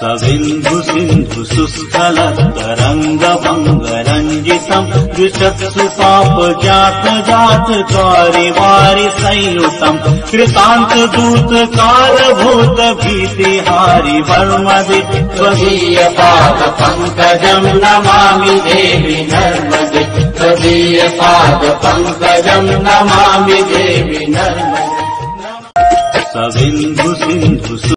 सहिन्धु सिन्धु सुस्थलतरङ्गभङ्गरञ्जितम् द्विचक्षु पाप जात जात कारिवारियुतम् कृतान्तभूत पाद पङ्कजम् नमामि देवि नर्मदे त्वदीय पाद पङ्कजम् नमामि देवि नर्मदे। सविन्धु सिन्धु